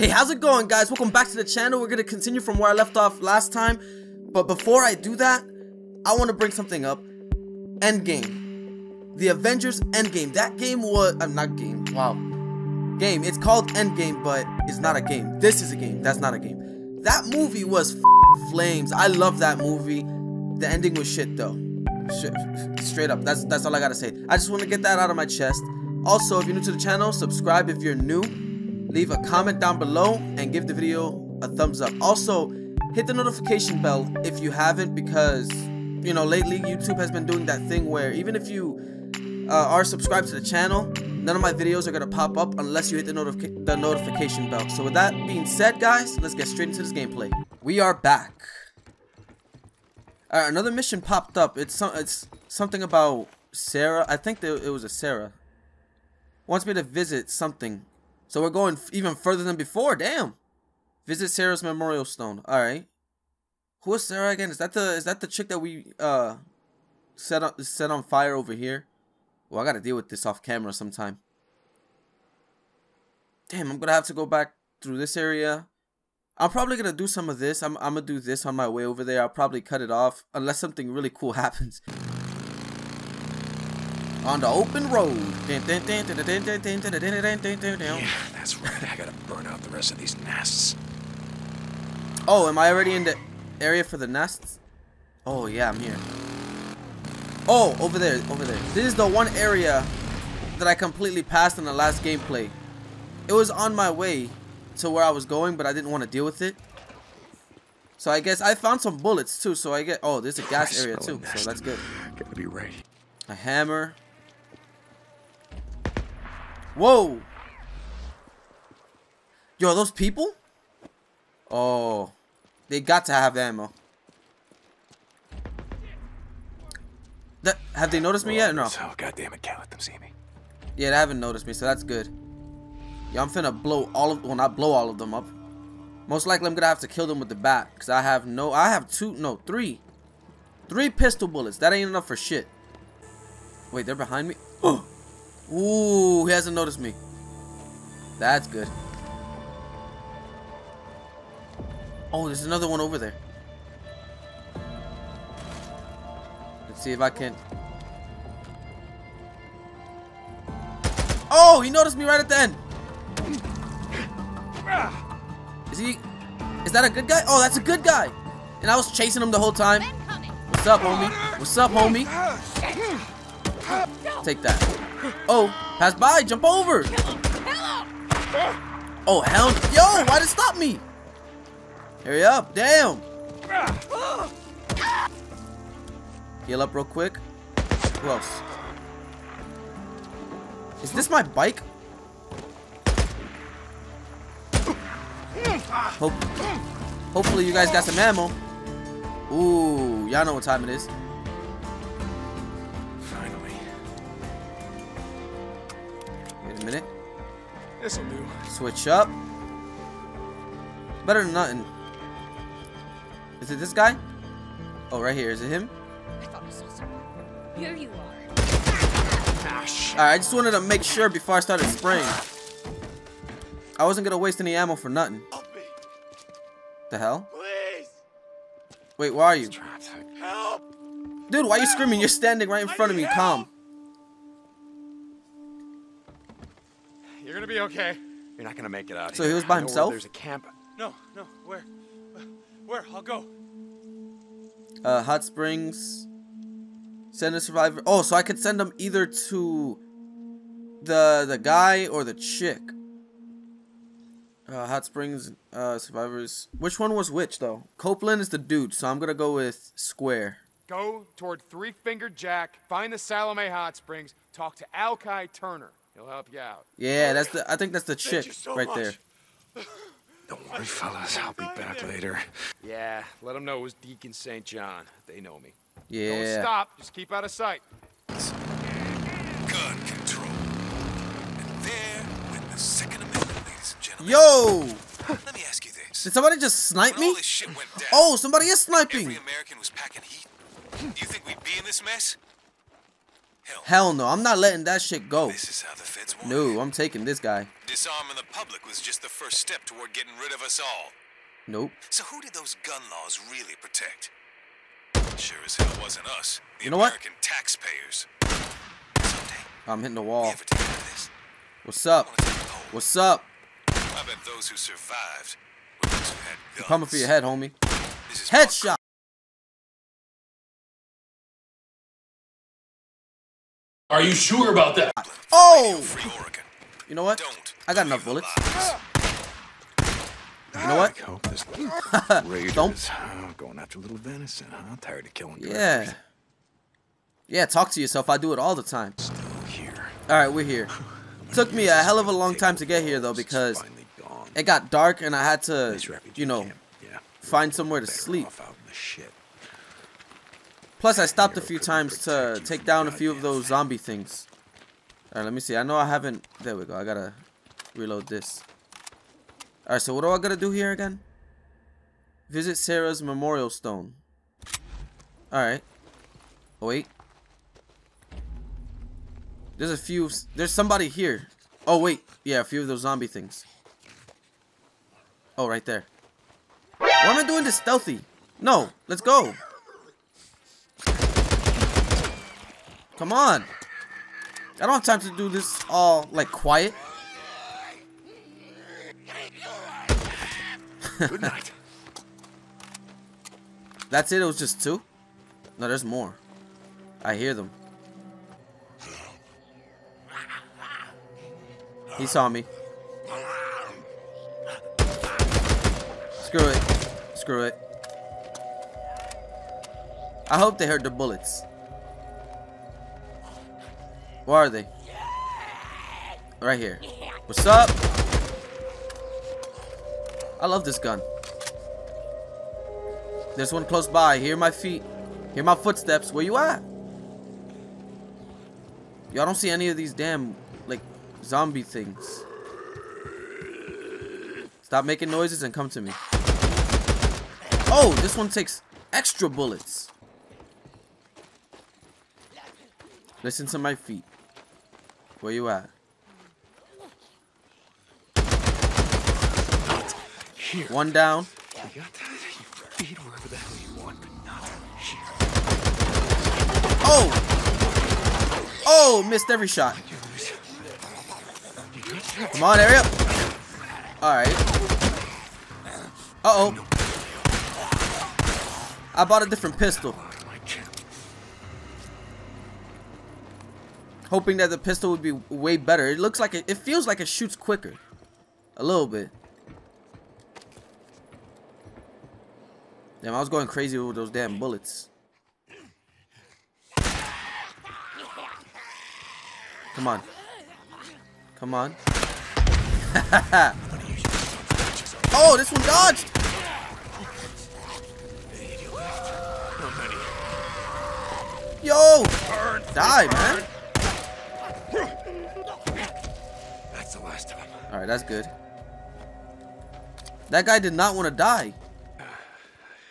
Hey, how's it going guys? Welcome back to the channel. We're to continue from where I left off last time. But before I do that, I want to bring something up. Endgame. The Avengers Endgame. That game was... I'm uh, not game. Wow. Game. It's called Endgame, but it's not a game. This is a game. That's not a game. That movie was flames. I love that movie. The ending was shit though. Shit. Straight up. That's, that's all I got to say. I just want to get that out of my chest. Also, if you're new to the channel, subscribe if you're new leave a comment down below and give the video a thumbs up. Also, hit the notification bell if you haven't because, you know, lately YouTube has been doing that thing where even if you uh, are subscribed to the channel, none of my videos are going to pop up unless you hit the, notific the notification bell. So with that being said, guys, let's get straight into this gameplay. We are back. Another mission popped up. It's, it's something about Sarah. I think it was a Sarah. Wants me to visit something. So we're going even further than before. Damn. Visit Sarah's memorial stone. All right. Who is Sarah again? Is that the is that the chick that we uh set on set on fire over here? Well, I gotta deal with this off camera sometime. Damn, I'm gonna have to go back through this area. I'm probably gonna do some of this. I'm I'm gonna do this on my way over there. I'll probably cut it off unless something really cool happens on the open road. Yeah, that's right. I gotta burn out the rest of these nests. Oh, am I already in the area for the nests? Oh, yeah, I'm here. Oh, over there, over there. This is the one area that I completely passed in the last gameplay. It was on my way to where I was going, but I didn't want to deal with it. So I guess I found some bullets too, so I get... Oh, there's a gas area too, so that's good. Gotta be ready. A hammer. Whoa! Yo, those people? Oh. They got to have ammo. That, have they noticed me yet? No. Oh, God damn it, can't let them see me. Yeah, they haven't noticed me, so that's good. Yeah, I'm finna blow all of, well, not blow all of them up. Most likely, I'm gonna have to kill them with the bat, because I have no, I have two, no, three. Three pistol bullets. That ain't enough for shit. Wait, they're behind me? Oh. Ooh, he hasn't noticed me. That's good. Oh, there's another one over there. Let's see if I can... Oh, he noticed me right at the end. Is he... Is that a good guy? Oh, that's a good guy. And I was chasing him the whole time. What's up, homie? What's up, homie? Take that. Oh, pass by, jump over. Oh, hell. Yo, why did it stop me? Hurry up, damn. Heal up real quick. Who else? Is this my bike? Hope, hopefully you guys got some ammo. Ooh, y'all know what time it is. A minute. This'll do. Switch up. Better than nothing. Is it this guy? Oh, right here. Is it him? I thought I saw someone. Here you are. Ah, Alright, I just wanted to make sure before I started spraying. I wasn't gonna waste any ammo for nothing. The hell? Please. Wait, where are you? Help! Dude, why are you screaming? You're standing right in front of me. Calm. You're gonna be okay. You're not gonna make it out. So here. he was by himself. There's a camp. No, no. Where? Where? I'll go. Uh, hot springs. Send a survivor. Oh, so I could send them either to the the guy or the chick. Uh, hot springs uh, survivors. Which one was which though? Copeland is the dude, so I'm gonna go with Square. Go toward Three Finger Jack. Find the Salome Hot Springs. Talk to Alkai Turner. He'll help you out. Yeah, that's the. I think that's the chick so right much. there. Don't worry, fellas. I'll be back later. Yeah, let them know it was Deacon St. John. They know me. Yeah. Don't stop. Just keep out of sight. Gun control. And there went the Second Amendment, ladies and gentlemen. Yo! Let me ask you this. Did somebody just snipe when me? oh, somebody is sniping. Every American was packing heat. Do you think we'd be in this mess? Hell, Hell no, I'm not letting that shit go. this is how the feds work. No, I'm taking this guy. Disarming the public was just the first step toward getting rid of us all. Nope. So who did those gun laws really protect? Sure as hell wasn't us, the You know what? American taxpayers. Someday, I'm hitting the wall. ever take care of this? What's up? I wanna take a poll. What's up? I bet those who survived were those who had guns. Coming for your head, homie. This is Headshot. Are you sure about that? Oh! You know what? I got enough bullets. You know what? I hope this raiders Don't. going after little venison, huh? Tired of killing Yeah. drivers. Yeah, talk to yourself. I do it all the time. Still here. All right, we're here. Took me a hell of a long time to get here though because it got dark and I had to, you know, find somewhere to Better sleep. off out in the shit. Plus, I stopped a few times to take down a few of those zombie things. All right, let me see. I know I haven't. There we go. I gotta reload this. All right, so what do I gotta do here again? Visit Sarah's memorial stone. All right. Oh, wait. There's a few. There's somebody here. Oh wait, yeah, a few of those zombie things. Oh, right there. Why am I doing this stealthy? No, let's go. Come on. I don't have time to do this all like quiet. Good night. That's it. It was just two. No, there's more. I hear them. He saw me. Screw it. Screw it. I hope they heard the bullets. Where are they? Right here. What's up? I love this gun. There's one close by. Hear my feet. Hear my footsteps. Where you at? Y'all don't see any of these damn, like, zombie things. Stop making noises and come to me. Oh, this one takes extra bullets. Listen to my feet. Where you at? Here. One down. You got that? You feed wherever the hell you want, but not here. Oh! Oh, missed every shot. You got that? Come on, hurry up. Alright. Uh-oh. I bought a different pistol. My camp. Hoping that the pistol would be way better. It looks like it, it feels like it shoots quicker. A little bit. Damn, I was going crazy with those damn bullets. Come on. Come on. oh, this one dodged! Yo! Die, man! That's the last of them. Alright, that's good. That guy did not want to die. Ah,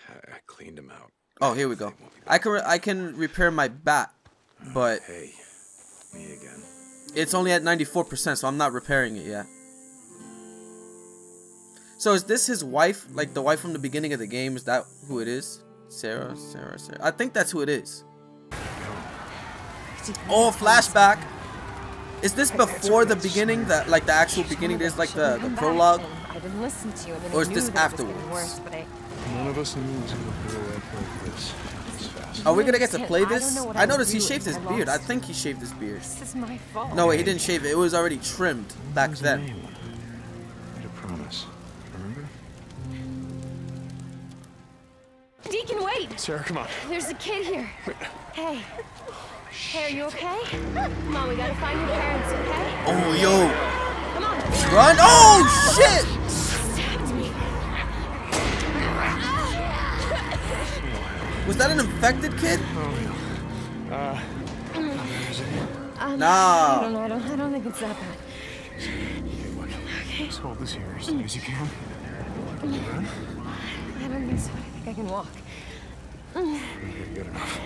I, I cleaned him out. Oh, here we go. I can I can repair my bat, oh, but Hey, me again. it's only at 94%, so I'm not repairing it yet. So is this his wife? Like the wife from the beginning of the game? Is that who it is? Sarah, Sarah, Sarah. I think that's who it is. Oh, flashback. Is this before the beginning? That like the actual beginning? There's like the, the prologue. I didn't listen to you. And then Or is knew this that it was getting afterwards? Worse, I, None of us knew it was gonna blow up like this. This. Are we gonna get to play this? I I noticed he shaved his I beard. I think he shaved his beard. this is my fault. No, wait, he didn't shave it. It was already trimmed back then. Sarah, come on. There's a kid here. Hey. Hey, are you okay? Come on, we gotta find your parents, okay? Oh, yo. Come on. Run. Oh, shit. Was that an infected kid? Um, Nah. I don't know. I don't, I don't think it's that bad. Just hold this here as long as you can. I don't think so. I think I can walk. You're good enough.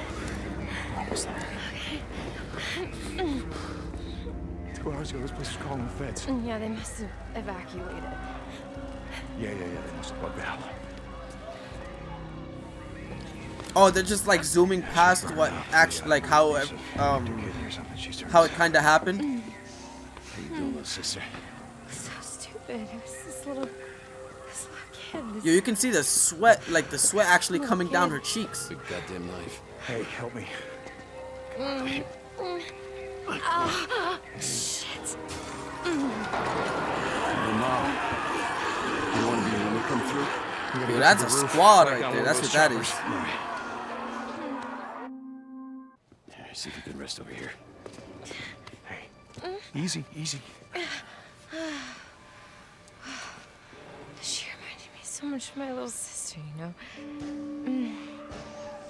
Almost there. Two hours ago, this place was calling the feds. Yeah, they must have evacuated. Yeah, yeah, yeah. They must have bugged out. Oh, they're just like zooming past what actually, like how, um, Here's something. She's turning. how it kind of happened. How you doing, little sister? So stupid. It was this little, Yo, you can see the sweat, like the sweat actually coming down her cheeks. Big goddamn knife. Hey, help me. shit. Hey, Mom. You want to be when we come through? We gotta Yo, get that's a squad right there. That's what that is all right see if you can rest over here. Hey, easy, easy. She reminded me so much of my little sister, you know?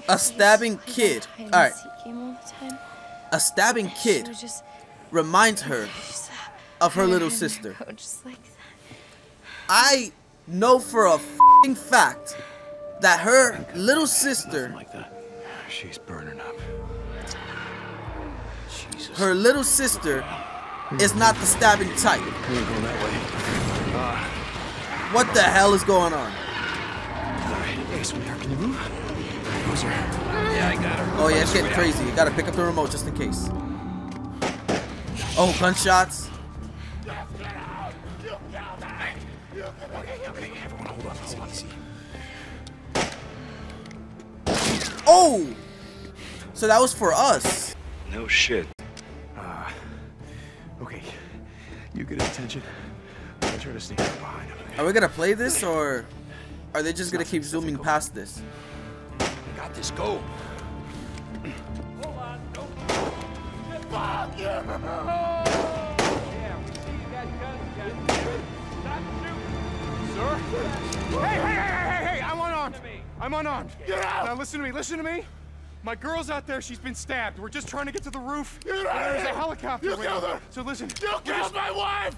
A stabbing kid. All right, all a stabbing kid just reminds her of her little sister. just like that. I know for a fing fact that her little sister, Like that. She's burning up. Jesus. her little sister, is not the stabbing type. We ain't going that way. What the hell is going on? All right. Hey, sweetheart, can you move? Who's her? Yeah, I got her. Oh yeah, it's getting crazy. You gotta pick up the remote just in case. Oh, gunshots. Okay, okay. Everyone hold on. Hold on. Easy. Oh! So that was for us. No shit. Uh, okay. You get attention. I'll try to sneak up behind him. Are we gonna play this or are they just gonna keep zooming past this? I got this. Go. Hey, hey, hey, hey, hey, hey! I'm unarmed. I'm unarmed. Get out! Now listen to me. Listen to me. My girl's out there. She's been stabbed. We're just trying to get to the roof. Get out There's a helicopter. You killed her. So listen. You killed my wife.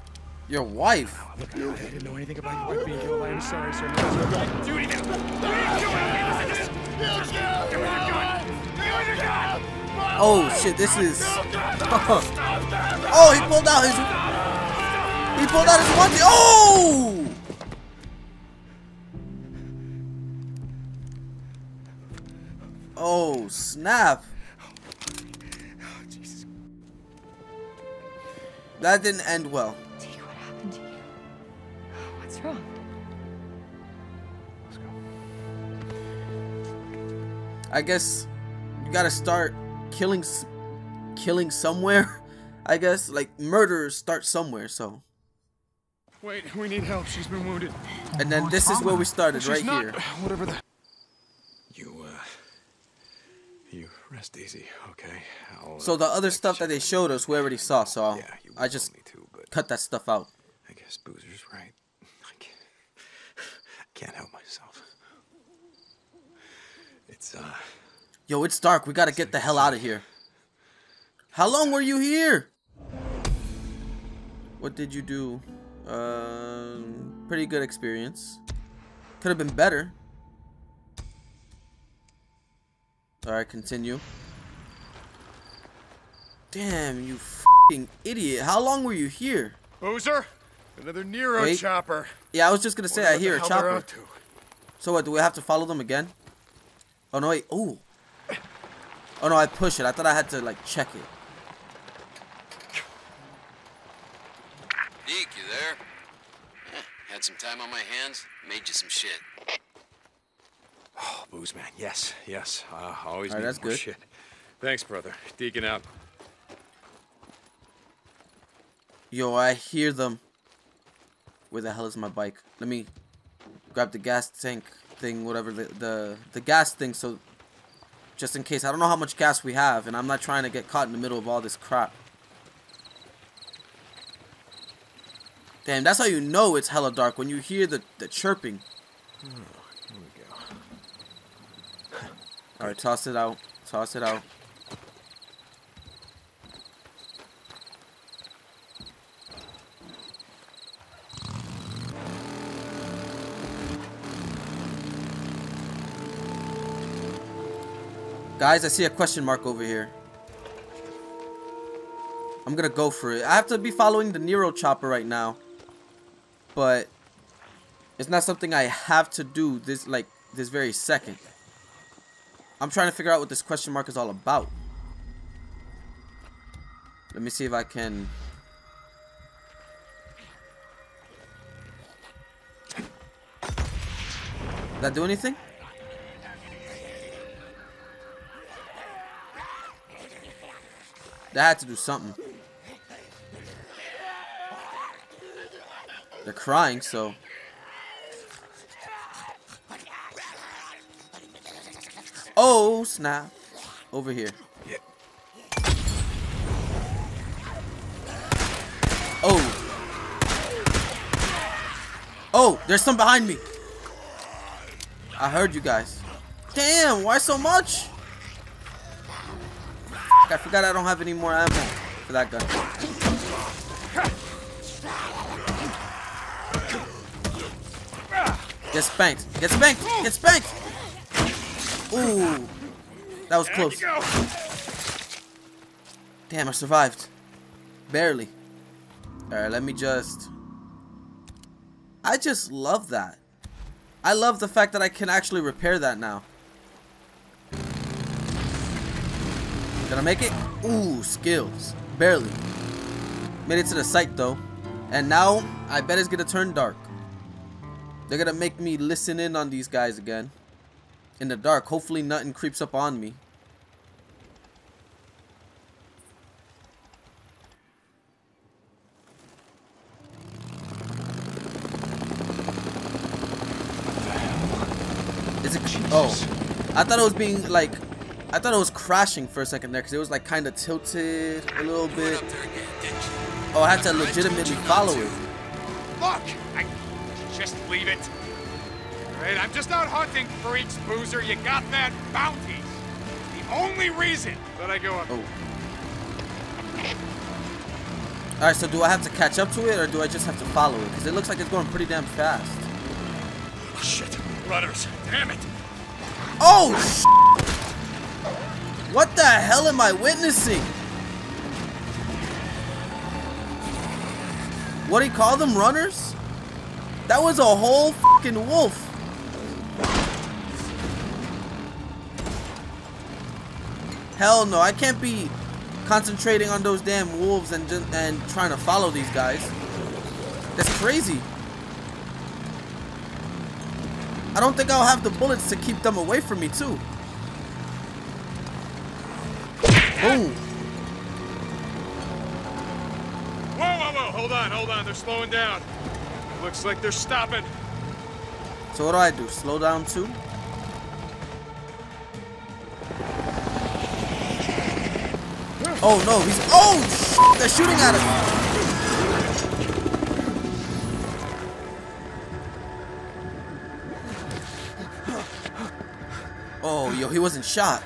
Your wife. Look, I, I didn't know anything about your wife being killed. I am sorry, sir. No, sir. I didn't do anything. You didn't do anything. Listen to this. You killed Give me your gun. Give me your gun. Oh shit, this is. oh, he pulled out his. He pulled out his onesie. Oh! Oh snap! Oh, that didn't end well. What's? Let's go. I guess you gotta start killing, killing somewhere. I guess like murderers start somewhere. So, Wait, we need help. She's been wounded. and then this is where we started She's right not. here. Whatever the. You, uh. You rest easy, okay? I'll, uh, So the other stuff that they showed us, we already saw. So I'll- Yeah, you I just me too, but cut that stuff out. I guess Boozer's right. I can't, can't help myself. It's, uh. Yo, it's dark. We gotta get the hell out of here. How long were you here? What did you do? Um, pretty good experience. Could have been better. Alright, continue. Damn, you fucking idiot. How long were you here? Boozer? Another Nero Wait. chopper. Yeah, I was just gonna say, Wonder I hear a chopper. So what, do we have to follow them again? Oh no, wait, ooh. Oh no, I push it. I thought I had to, like, check it. Deke, you there? Huh, Had some time on my hands, made you some shit. Oh, booze man. Yes, yes. Uh, always All right, need that's more good. shit. Thanks, brother. Deacon out. Yo, I hear them. Where the hell is my bike? Let me grab the gas tank thing, whatever the the the gas thing, so just in case. I don't know how much gas we have, and I'm not trying to get caught in the middle of all this crap. Damn, that's how you know it's hella dark when you hear the the chirping. Oh, here we go. All right, toss it out. Toss it out. Guys, I see a question mark over here. I'm gonna go for it. I have to be following the Nero chopper right now. But it's not something I have to do this like this very second. I'm trying to figure out what this question mark is all about. Let me see if I can Did that do anything? That had to do something. They're crying, so... Oh, snap. Over here. Oh. Oh, there's some behind me. I heard you guys. Damn, why so much? I forgot I don't have any more ammo for that gun. Get spanked. Get spanked. Get spanked. Ooh. That was close. Damn, I survived. Barely. Alright, let me just... I just love that. I love the fact that I can actually repair that now. Gonna make it? Ooh, skills. Barely. Made it to the site though. And now, I bet it's gonna turn dark. They're gonna make me listen in on these guys again. In the dark. Hopefully nothing creeps up on me. Is it? Oh, I thought it was being like, I thought it was crashing for a second there because it was like kind of tilted a little bit. Oh, I had to legitimately follow it. Look, I just leave it. All right, I'm just out hunting for each boozer. You got that bounty. The only reason that I go up. Oh. All right, so do I have to catch up to it or do I just have to follow it? Because it looks like it's going pretty damn fast. Oh, shit, runners! Damn it! Oh, What the hell am I witnessing? What do you call them? Runners? That was a whole fucking wolf. Hell no, I can't be concentrating on those damn wolves and and trying to follow these guys. That's crazy. I don't think I'll have the bullets to keep them away from me too. Whoa, whoa, whoa! Hold on, hold on. They're slowing down. Looks like they're stopping. So what do I do? Slow down too? Oh no, he's oh shit, they're shooting at us. Oh, yo, he wasn't shot.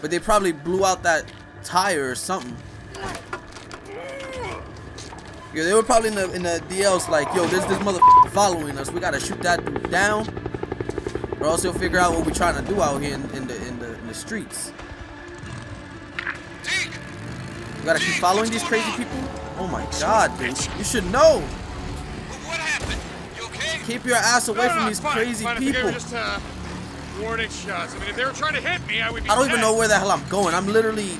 But they probably blew out that tire or something. Yeah, they were probably in the in the DLs like, yo, there's this motherfucker following us. We gotta shoot that dude down, or else he'll figure out what we're trying to do out here in, in the in the in the streets. We gotta keep following these crazy people. Oh my god, dude, you should know. What happened? You okay? Keep your ass away from these crazy it's fine. I people. Were just warning shots. I mean, if they were trying to hit me, I would be I don't even know where the hell I'm going. I'm literally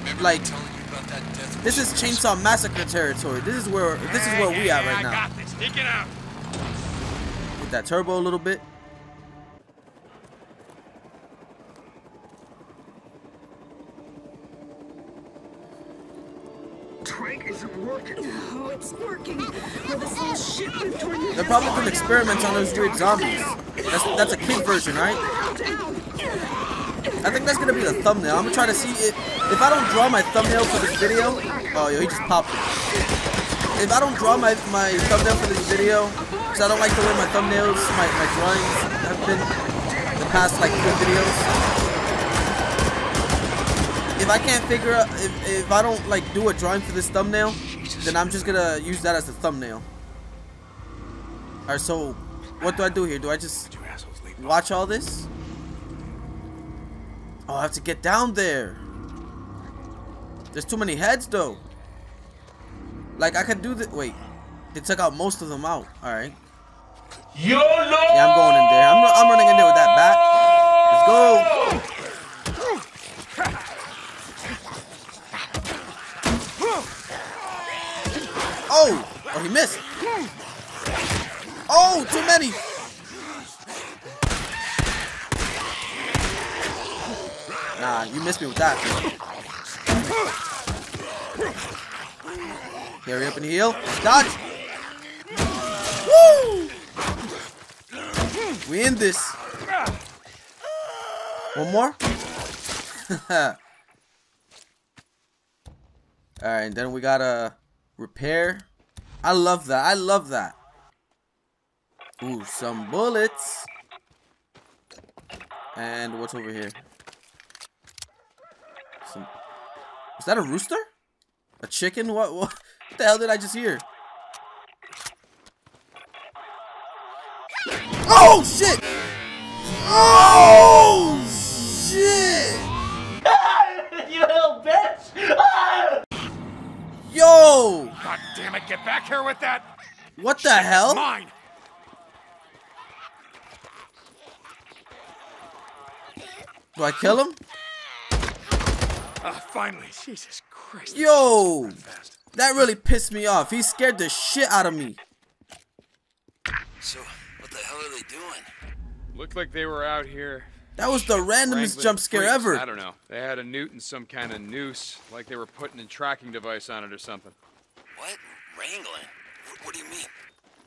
Remember Like- telling you about that death this is? Chainsaw Massacre territory. This is where this is where we Yeah, at yeah, right I now. got this. Take it out. Hit that turbo a little bit. It's working. Well, this little shit went. They're probably doing experiments on those weird zombies. That's that's a kid version, right? I think that's gonna be the thumbnail. I'm gonna try to see it. If I don't draw my thumbnail for this video, oh yo, he just popped it. If I don't draw my, my thumbnail for this video, because I don't like the way my thumbnails, my, my drawings have been the past like three videos. If I can't figure out, if, if I don't like do a drawing for this thumbnail, then I'm just gonna use that as the thumbnail. Alright, so what do I do here? Do I just watch all this? Oh, I have to get down there. There's too many heads though. Like I could do the wait. They took out most of them out. All right. YOLO! Yeah, I'm going in there. I'm, I'm running in there with that bat. Let's go. Oh! He missed. Oh, too many. Nah, you missed me with that. Hurry up and heal. Dodge. Woo! We in this. One more? Alright, and then we gotta repair. I love that. I love that. Ooh, some bullets. And what's over here? Some... Is that a rooster? A chicken? What, what? What the hell did I just hear? Oh shit! Oh shit! Yo! God damn it, get back here with that! What the hell? Mine! Do I kill him? Ah, finally, Jesus Christ. Yo! That really pissed me off. He scared the shit out of me. So, what the hell are they doing? Looked like they were out here. That was the randomest wrangling jump scare freaks. ever. I don't know. They had a newt and some kind of noose, like they were putting a tracking device on it or something. What? Wrangling? What, what do you mean?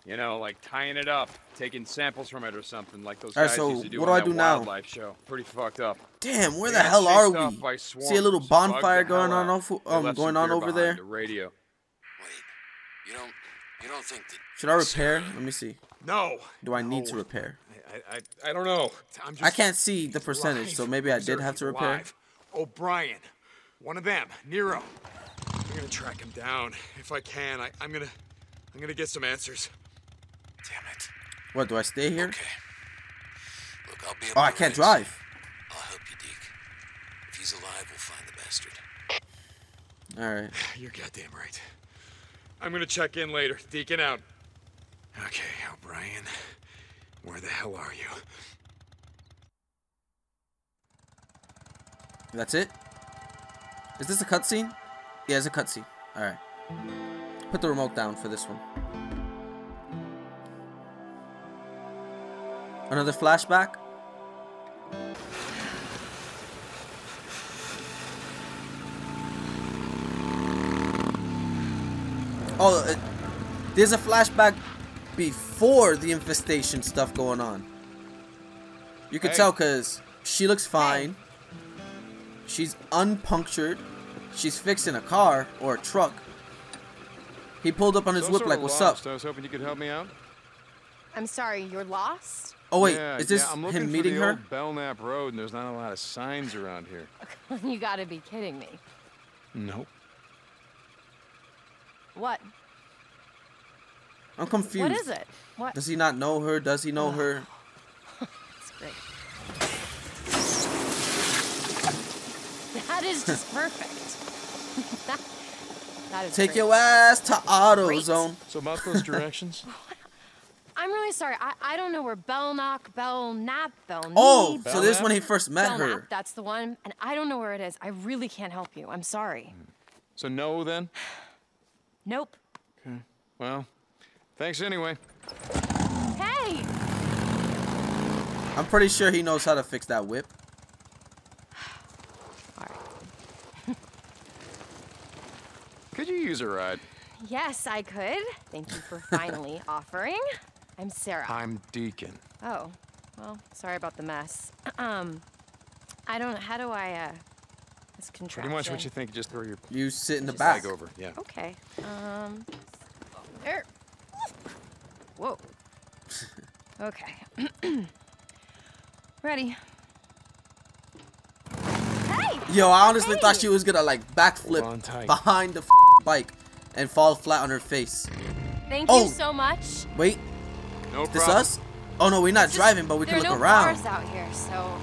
You know, like tying it up, taking samples from it or something, like those Alright, guys so used to do what do on I that do now? wildlife show. Pretty fucked up. Damn, where They the hell are we? by See a little bonfire going on, off, They um, going on over there. The radio. Wait, you don't, you don't think that... Should I repair? Let me see. No. Do I need to Oh. Repair? I, I, I don't know. I'm just I can't see the percentage, so maybe I did have to repair. O'Brien. One of them. Nero. I'm gonna track him down. If I can, I, I'm gonna... I'm gonna get some answers. Damn it. What, do I stay here? Okay. Look, I'll be Oh, I can't race. drive. I'll help you, Deke. If he's alive, we'll find the bastard. Alright. You're goddamn right. I'm gonna check in later. Deacon out. Okay, O'Brien. Where the hell are you? That's it? Is this a cutscene? Yeah, it's a cutscene. Alright. Put the remote down for this one. Another flashback? Oh, it, there's a flashback before the infestation stuff going on. You can Hey. tell because she looks fine. She's unpunctured. She's fixing a car or a truck. He pulled up on his So whip sort like, "What's lost. up?" I was hoping you could help me out. I'm sorry, you're lost? Oh wait, yeah, is this yeah, I'm looking him for meeting the her? Old Belknap Road, and there's not a lot of signs around here. you gotta be kidding me. Nope. What? I'm confused. What is it? What? Does he not know her? Does he know her? That's great. That is just perfect. that, that is Take great. your ass to AutoZone. So about those directions? I'm really sorry. I, I don't know where Belknock, Belknap, Belknap. Oh, so this is when he first met Belknap, her. That's the one, and I don't know where it is. I really can't help you. I'm sorry. Hmm. so no then? Nope. Okay. Well, thanks anyway. Hey! I'm pretty sure he knows how to fix that whip. All right. Could you use a ride? Yes, I could. Thank you for finally offering. I'm Sarah. I'm Deacon. Oh, well, sorry about the mess. Um, I don't. How do I? Uh, this contraption. Pretty much what you think. Just throw your You sit in the Just back. bag over. Yeah. Okay. Um. There. Whoa. Okay. Ready. Hey! Yo, I honestly thought she was gonna like backflip behind the bike and fall flat on her face. Thank Oh. you so much. Wait, No this problem. us? Oh no, we're not Just- driving, but we there can are look no around. Bars out here, so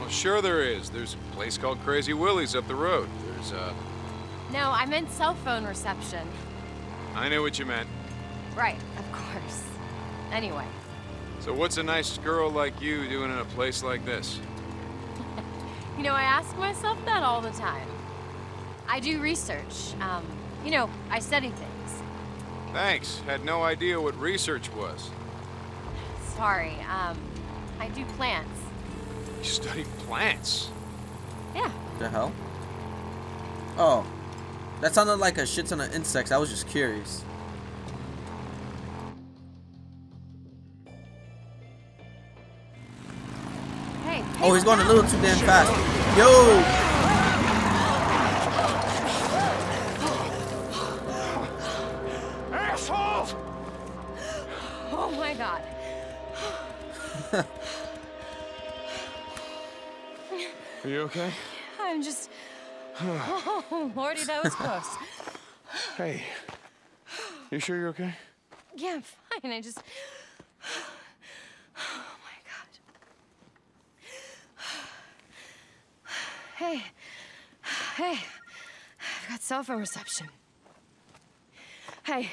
Well, sure there is. There's a place called Crazy Willie's up the road. There's uh, No, I meant cell phone reception. I knew what you meant. Right, of course. Anyway, So what's a nice girl like you doing in a place like this? you know, I ask myself that all the time. I do research. Um, you know, I study things. Thanks. Had no idea what research was. Sorry, um, I do plants. You study plants. Yeah. The hell? Oh. That sounded like a shit ton of insects. I was just curious. Oh, he's going a little too damn fast. Yo! Assholes! Oh my god. Are you okay? I'm just. Oh, Lordy, that was close. Hey. You sure you're okay? Yeah, I'm fine. I just. Oh my god. Hey. Hey. I've got cell phone reception. Hey.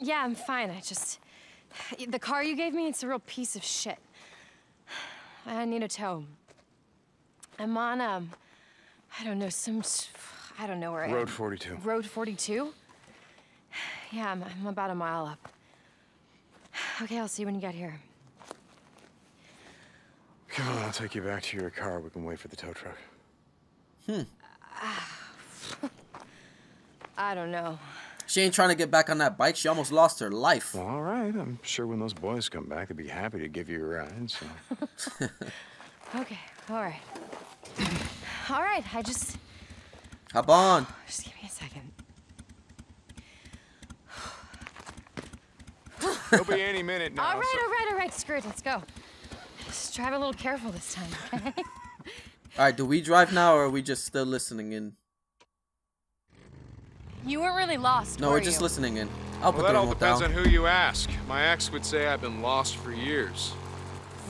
Yeah, I'm fine. I just. The car you gave me, it's a real piece of shit. I need a tow. I'm on, um. I don't know, some. I don't know where I am. Road 42. Road 42? Yeah, I'm, I'm about a mile up. Okay, I'll see you when you get here. Come on, I'll take you back to your car. We can wait for the tow truck. Hmm. I don't know. She ain't trying to get back on that bike. She almost lost her life. Well, all right. I'm sure when those boys come back, they'll be happy to give you a ride. So. Okay, all right. All right, I just. Hop on. Just give me a second. He'll be any minute now. all right, so- all right, all right, screw it, let's go. Just drive a little careful this time, okay? All right, do we drive now or are we just still listening in? you weren't really lost, No, were we're just you? listening in. I'll Well, put that the all remote depends down. on who you ask. My ex would say I've been lost for years.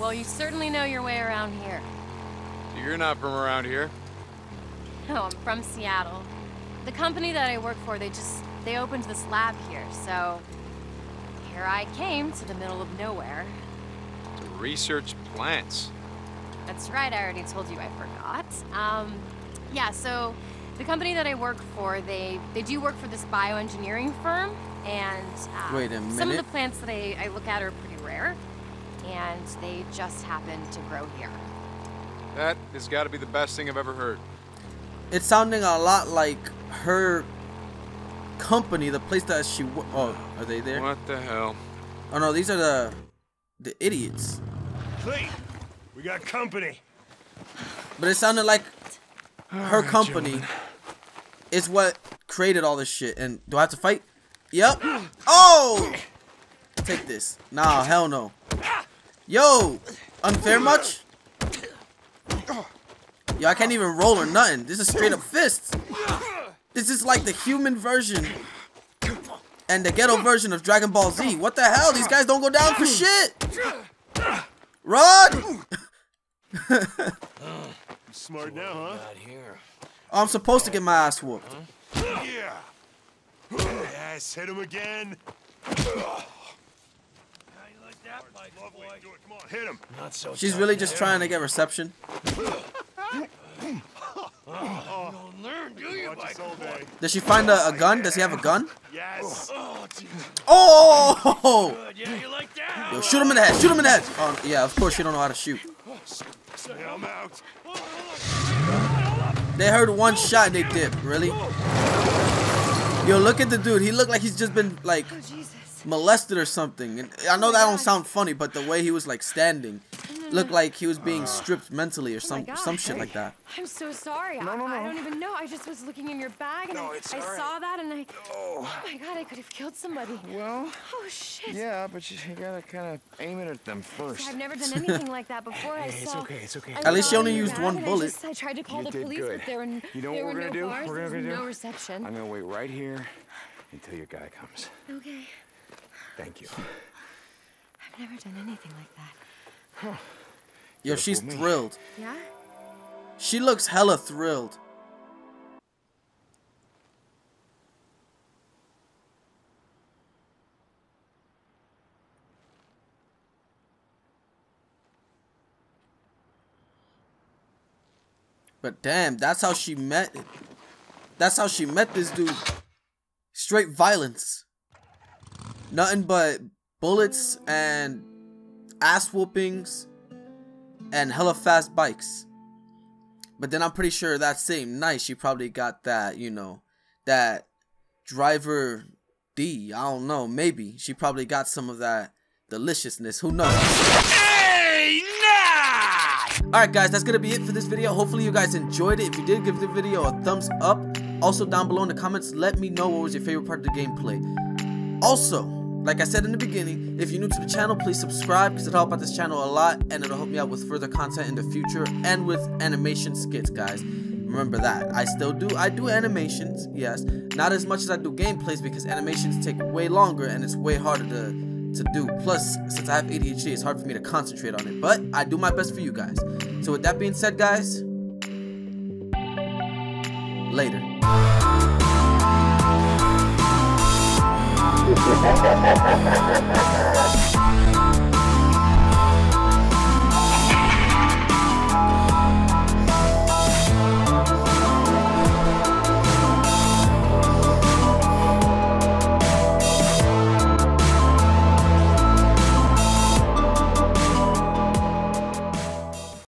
Well, you certainly know your way around here. You're not from around here. No, I'm from Seattle. The company that I work for, they just they opened this lab here, so here I came to the middle of nowhere. To research plants. That's right, I already told you I forgot. Um, yeah, so the company that I work for, they they do work for this bioengineering firm, and uh, Wait a minute. some of the plants that I, I look at are pretty rare, and they just happen to grow here. That has got to be the best thing I've ever heard. It's sounding a lot like her company, the place that she. Oh, are they there? What the hell? Oh no, these are the the idiots. We got company. But it sounded like her ah, company is what created all this shit. And do I have to fight? Yep. Oh! Take this. Nah, hell no. Yo! Unfair much? Yo, I can't even roll or nothing. This is straight up fists. This is like the human version and the ghetto version of Dragon Ball Z. What the hell? These guys don't go down for shit. Run! Smart now, huh? Oh, I'm supposed to get my ass whooped. Yeah. Yes, hit him again. Lovely. Do it. Come on, hit him. She's really just trying to get reception. Watch us all day. Does she find a, a gun? Does he have a gun? Yes. Oh! Yo, shoot him in the head. Shoot him in the head. Oh, yeah, of course you don't know how to shoot. Yeah, They heard one shot and they dipped. Really? Yo, look at the dude. He looked like he's just been, like, oh, molested or something. And I know that don't sound funny, but the way he was, like, standing looked like he was being uh. stripped mentally or oh some God. some shit like that. I'm so sorry. No, no, I, I don't even know. I just was looking in your bag and No, I, it's I all right. saw that and I. Oh. my god, I could have killed somebody. Well, Oh shit. yeah, but you, you gotta kind of aim it at them first. I've never done anything like that before. I saw. it's okay, it's okay. I At least saw you only used one bullet. I, just, I tried to call You the did police, good. but there were, n- You know what were we're gonna no do? bars, We're gonna do? no reception. I'm gonna wait right here until your guy comes. Okay. Thank you. I've never done anything like that. Huh. Better she's thrilled. Yeah? She looks hella thrilled. But damn, that's how she met. That's how she met this dude. Straight violence. Nothing but bullets and ass whoopings and hella fast bikes. But then I'm pretty sure that same night she probably got that, you know, that driver D. I don't know, maybe. She probably got some of that deliciousness. Who knows? Hey, nah! Alright guys, that's gonna be it for this video. Hopefully you guys enjoyed it. If you did, give the video a thumbs up. Also down below in the comments, let me know what was your favorite part of the gameplay. Also, like I said in the beginning, if you're new to the channel, please subscribe because it'll help out this channel a lot and it'll help me out with further content in the future and with animation skits, guys. Remember that. I still do. I do animations, yes. Not as much as I do gameplays because animations take way longer and it's way harder to, to do. Plus, since I have ADHD, it's hard for me to concentrate on it. But I do my best for you guys. So with that being said, guys, later. Ha ha ha ha ha ha!